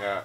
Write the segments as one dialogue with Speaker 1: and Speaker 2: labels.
Speaker 1: Yeah.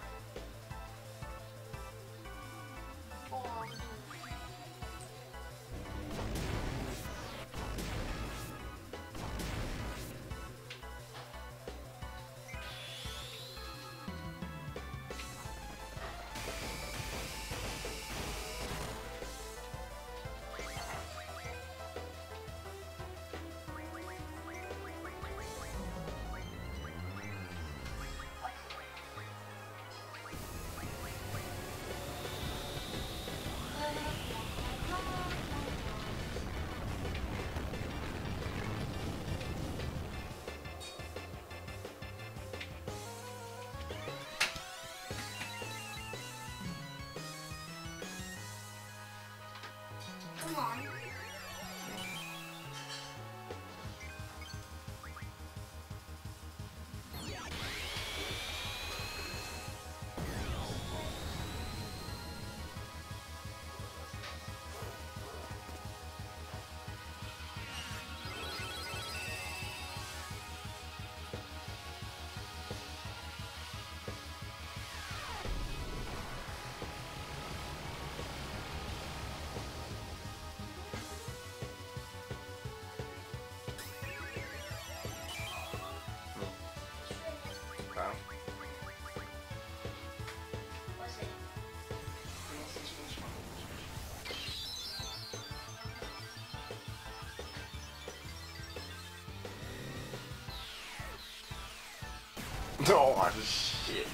Speaker 1: Oh, shit.